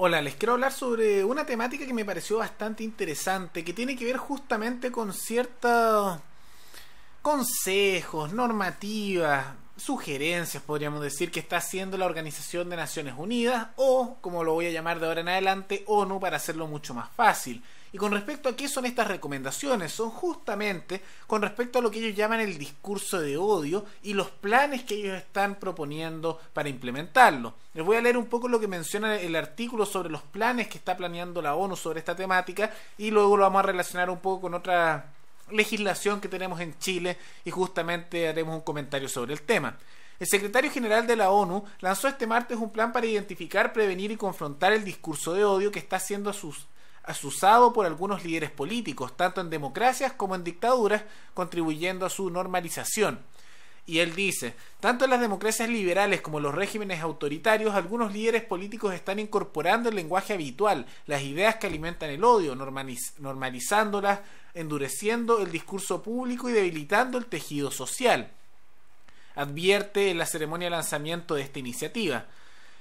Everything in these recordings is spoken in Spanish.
Hola, les quiero hablar sobre una temática que me pareció bastante interesante, que tiene que ver justamente con ciertos consejos, normativas, sugerencias, podríamos decir, que está haciendo la Organización de Naciones Unidas o, como lo voy a llamar de ahora en adelante, ONU para hacerlo mucho más fácil. Y con respecto a qué son estas recomendaciones, son justamente con respecto a lo que ellos llaman el discurso de odio y los planes que ellos están proponiendo para implementarlo. Les voy a leer un poco lo que menciona el artículo sobre los planes que está planeando la ONU sobre esta temática y luego lo vamos a relacionar un poco con otra legislación que tenemos en Chile y justamente haremos un comentario sobre el tema. El secretario general de la ONU lanzó este martes un plan para identificar, prevenir y confrontar el discurso de odio que está haciendo a sus asusado por algunos líderes políticos, tanto en democracias como en dictaduras, contribuyendo a su normalización. Y él dice, tanto en las democracias liberales como en los regímenes autoritarios, algunos líderes políticos están incorporando el lenguaje habitual, las ideas que alimentan el odio, normalizándolas, endureciendo el discurso público y debilitando el tejido social. Advierte en la ceremonia de lanzamiento de esta iniciativa.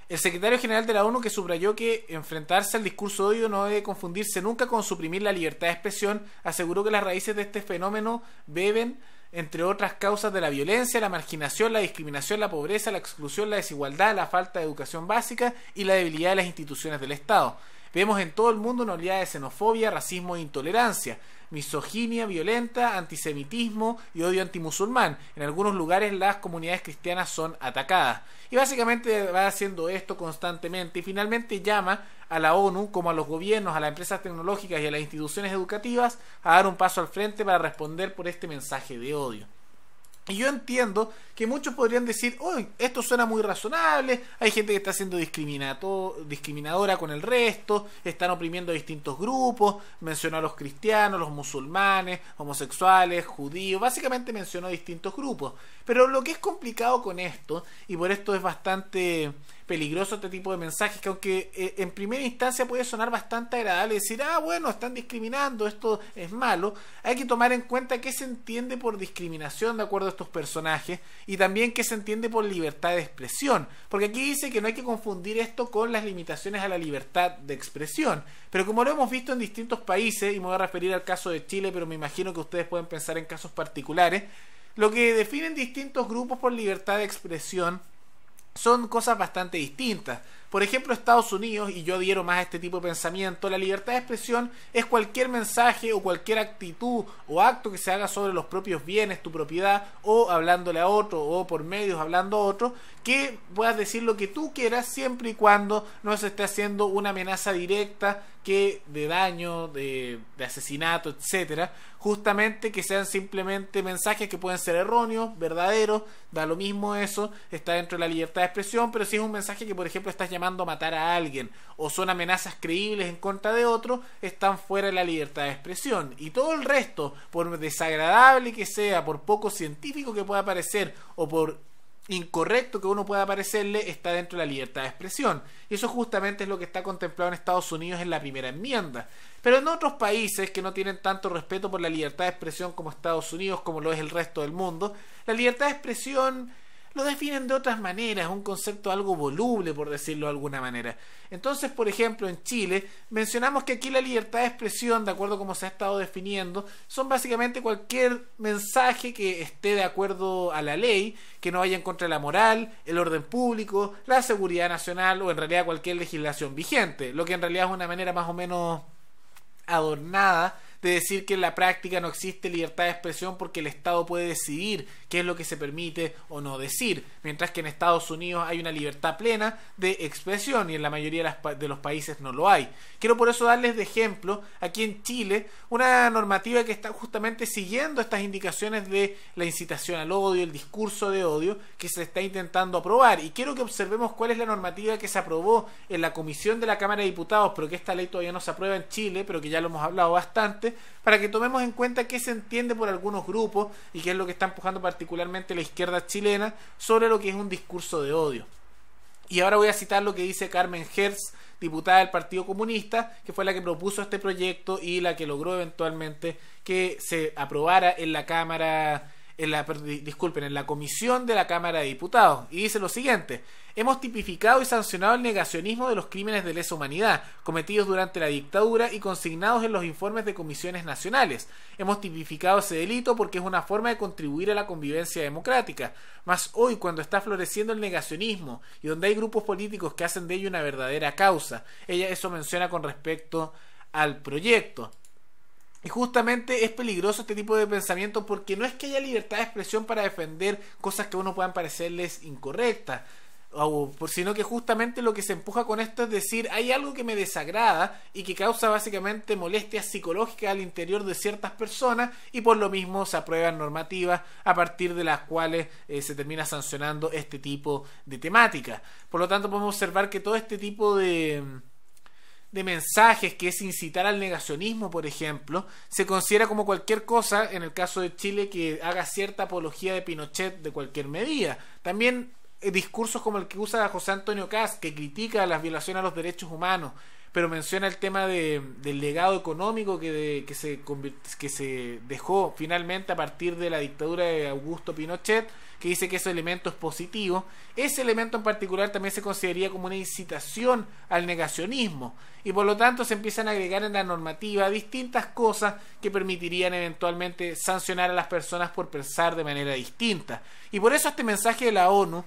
El secretario general de la ONU que subrayó que enfrentarse al discurso de odio no debe confundirse nunca con suprimir la libertad de expresión, aseguró que las raíces de este fenómeno beben, entre otras causas, de la violencia, la marginación, la discriminación, la pobreza, la exclusión, la desigualdad, la falta de educación básica y la debilidad de las instituciones del Estado. Vemos en todo el mundo una oleada de xenofobia, racismo e intolerancia, misoginia violenta, antisemitismo y odio antimusulmán. En algunos lugares las comunidades cristianas son atacadas. Y básicamente va haciendo esto constantemente y finalmente llama a la ONU, como a los gobiernos, a las empresas tecnológicas y a las instituciones educativas, a dar un paso al frente para responder por este mensaje de odio. Y yo entiendo que muchos podrían decir, hoy esto suena muy razonable, hay gente que está siendo discriminadora con el resto, están oprimiendo a distintos grupos, mencionó a los cristianos, los musulmanes, homosexuales, judíos, básicamente mencionó distintos grupos. Pero lo que es complicado con esto, y por esto es bastante peligroso este tipo de mensajes que aunque eh, en primera instancia puede sonar bastante agradable decir, ah, bueno, están discriminando, esto es malo, hay que tomar en cuenta qué se entiende por discriminación de acuerdo a estos personajes y también qué se entiende por libertad de expresión, porque aquí dice que no hay que confundir esto con las limitaciones a la libertad de expresión, pero como lo hemos visto en distintos países, y me voy a referir al caso de Chile, pero me imagino que ustedes pueden pensar en casos particulares, lo que definen distintos grupos por libertad de expresión son cosas bastante distintas. Por ejemplo, Estados Unidos, y yo adhiero más a este tipo de pensamiento, la libertad de expresión es cualquier mensaje o cualquier actitud o acto que se haga sobre los propios bienes, tu propiedad, o hablándole a otro, o por medios hablando a otro, que puedas decir lo que tú quieras siempre y cuando no se esté haciendo una amenaza directa que de daño, de, asesinato, etcétera, justamente que sean simplemente mensajes que pueden ser erróneos, verdaderos, da lo mismo eso, está dentro de la libertad de expresión, pero si es un mensaje que por ejemplo estás llamando a matar a alguien o son amenazas creíbles en contra de otro, están fuera de la libertad de expresión. Y todo el resto, por desagradable que sea, por poco científico que pueda parecer o por incorrecto que uno pueda parecerle está dentro de la libertad de expresión. Y eso justamente es lo que está contemplado en Estados Unidos en la primera enmienda. Pero en otros países que no tienen tanto respeto por la libertad de expresión como Estados Unidos, como lo es el resto del mundo, la libertad de expresión lo definen de otras maneras, un concepto algo voluble, por decirlo de alguna manera. Entonces, por ejemplo, en Chile, mencionamos que aquí la libertad de expresión, de acuerdo a como se ha estado definiendo, son básicamente cualquier mensaje que esté de acuerdo a la ley, que no vaya en contra de la moral, el orden público, la seguridad nacional o en realidad cualquier legislación vigente, lo que en realidad es una manera más o menos adornada de decir que en la práctica no existe libertad de expresión porque el Estado puede decidir qué es lo que se permite o no decir, mientras que en Estados Unidos hay una libertad plena de expresión y en la mayoría de los países no lo hay. Quiero por eso darles de ejemplo aquí en Chile una normativa que está justamente siguiendo estas indicaciones de la incitación al odio, el discurso de odio que se está intentando aprobar y quiero que observemos cuál es la normativa que se aprobó en la Comisión de la Cámara de Diputados, pero que esta ley todavía no se aprueba en Chile, pero que ya lo hemos hablado bastante, para que tomemos en cuenta qué se entiende por algunos grupos y qué es lo que está empujando particularmente la izquierda chilena sobre lo que es un discurso de odio. Y ahora voy a citar lo que dice Carmen Hertz, diputada del Partido Comunista, que fue la que propuso este proyecto y la que logró eventualmente que se aprobara en la Cámara en la, disculpen, en la comisión de la Cámara de Diputados y dice lo siguiente, hemos tipificado y sancionado el negacionismo de los crímenes de lesa humanidad cometidos durante la dictadura y consignados en los informes de comisiones nacionales. Hemos tipificado ese delito porque es una forma de contribuir a la convivencia democrática. Mas hoy, cuando está floreciendo el negacionismo y donde hay grupos políticos que hacen de ello una verdadera causa, ella eso menciona con respecto al proyecto. Y justamente es peligroso este tipo de pensamiento porque no es que haya libertad de expresión para defender cosas que a uno puedan parecerles incorrectas, sino que justamente lo que se empuja con esto es decir, hay algo que me desagrada y que causa básicamente molestias psicológicas al interior de ciertas personas y por lo mismo se aprueban normativas a partir de las cuales eh, se termina sancionando este tipo de temática. Por lo tanto, podemos observar que todo este tipo de de mensajes que es incitar al negacionismo, por ejemplo, se considera como cualquier cosa, en el caso de Chile, que haga cierta apología de Pinochet de cualquier medida. También eh, discursos como el que usa José Antonio Caz, que critica las violaciones a los derechos humanos, pero menciona el tema de, del legado económico que, que, se, que se dejó finalmente a partir de la dictadura de Augusto Pinochet, que dice que ese elemento es positivo. Ese elemento en particular también se consideraría como una incitación al negacionismo y por lo tanto se empiezan a agregar en la normativa distintas cosas que permitirían eventualmente sancionar a las personas por pensar de manera distinta. Y por eso este mensaje de la ONU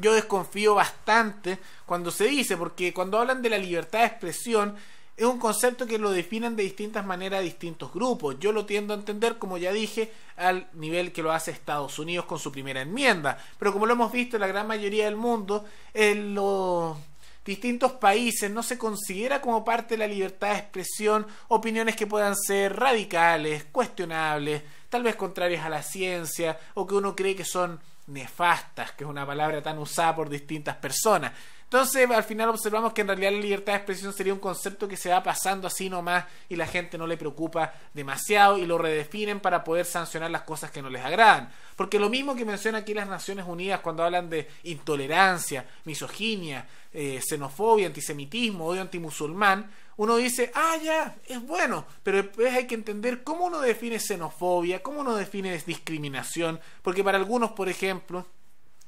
yo desconfío bastante cuando se dice, porque cuando hablan de la libertad de expresión, es un concepto que lo definen de distintas maneras distintos grupos. Yo lo tiendo a entender, como ya dije, al nivel que lo hace Estados Unidos con su primera enmienda. Pero como lo hemos visto en la gran mayoría del mundo, en los distintos países no se considera como parte de la libertad de expresión opiniones que puedan ser radicales, cuestionables, tal vez contrarias a la ciencia o que uno cree que son nefastas, que es una palabra tan usada por distintas personas. Entonces, al final observamos que en realidad la libertad de expresión sería un concepto que se va pasando así nomás y la gente no le preocupa demasiado y lo redefinen para poder sancionar las cosas que no les agradan. Porque lo mismo que menciona aquí las Naciones Unidas cuando hablan de intolerancia, misoginia, eh, xenofobia, antisemitismo, odio antimusulmán, uno dice, ah, ya, es bueno, pero después hay que entender cómo uno define xenofobia, cómo uno define discriminación, porque para algunos, por ejemplo,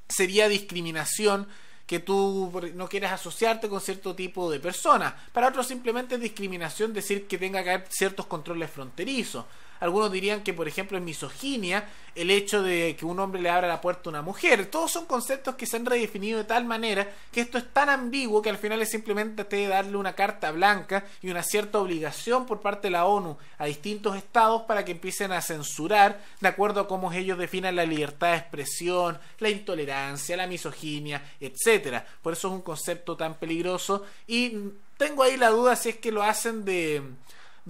sería discriminación que tú no quieres asociarte con cierto tipo de persona. Para otros simplemente es discriminación decir que tenga que haber ciertos controles fronterizos. Algunos dirían que, por ejemplo, es misoginia el hecho de que un hombre le abra la puerta a una mujer. Todos son conceptos que se han redefinido de tal manera que esto es tan ambiguo que al final es simplemente darle una carta blanca y una cierta obligación por parte de la ONU a distintos estados para que empiecen a censurar de acuerdo a cómo ellos definan la libertad de expresión, la intolerancia, la misoginia, etcétera. Por eso es un concepto tan peligroso y tengo ahí la duda si es que lo hacen de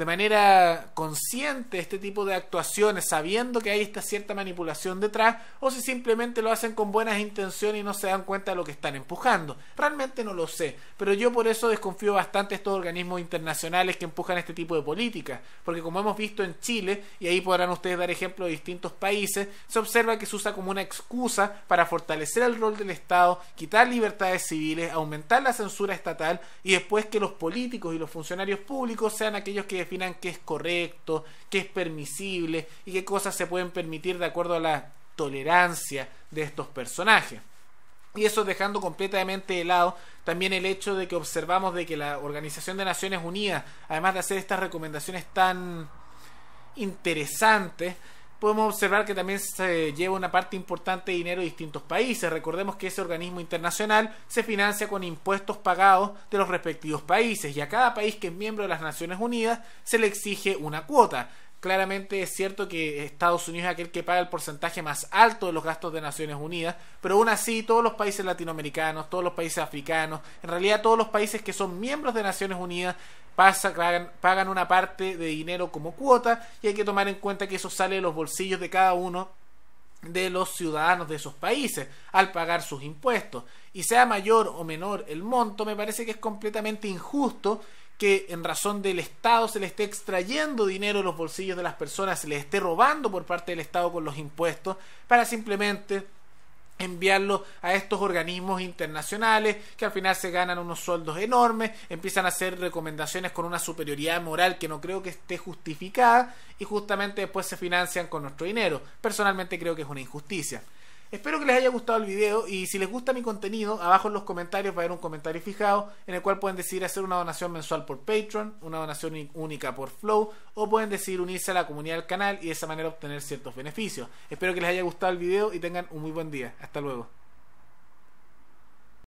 de manera consciente este tipo de actuaciones, sabiendo que hay esta cierta manipulación detrás, o si simplemente lo hacen con buenas intenciones y no se dan cuenta de lo que están empujando. Realmente no lo sé, pero yo por eso desconfío bastante estos organismos internacionales que empujan este tipo de políticas, porque como hemos visto en Chile, y ahí podrán ustedes dar ejemplos de distintos países, se observa que se usa como una excusa para fortalecer el rol del Estado, quitar libertades civiles, aumentar la censura estatal y después que los políticos y los funcionarios públicos sean aquellos que definan es correcto, qué es permisible y qué cosas se pueden permitir de acuerdo a la tolerancia de estos personajes. Y eso dejando completamente de lado también el hecho de que observamos de que la Organización de Naciones Unidas, además de hacer estas recomendaciones tan interesantes, podemos observar que también se lleva una parte importante de dinero de distintos países. Recordemos que ese organismo internacional se financia con impuestos pagados de los respectivos países y a cada país que es miembro de las Naciones Unidas se le exige una cuota. Claramente es cierto que Estados Unidos es aquel que paga el porcentaje más alto de los gastos de Naciones Unidas, pero aún así todos los países latinoamericanos, todos los países africanos, en realidad todos los países que son miembros de Naciones Unidas pagan, una parte de dinero como cuota y hay que tomar en cuenta que eso sale de los bolsillos de cada uno de los ciudadanos de esos países al pagar sus impuestos. Y sea mayor o menor el monto me parece que es completamente injusto que en razón del Estado se le esté extrayendo dinero de los bolsillos de las personas, se les esté robando por parte del Estado con los impuestos para simplemente enviarlo a estos organismos internacionales que al final se ganan unos sueldos enormes, empiezan a hacer recomendaciones con una superioridad moral que no creo que esté justificada y justamente después se financian con nuestro dinero. Personalmente creo que es una injusticia. Espero que les haya gustado el video y si les gusta mi contenido, abajo en los comentarios va a haber un comentario fijado en el cual pueden decidir hacer una donación mensual por Patreon, una donación única por Flow o pueden decidir unirse a la comunidad del canal y de esa manera obtener ciertos beneficios. Espero que les haya gustado el video y tengan un muy buen día. Hasta luego.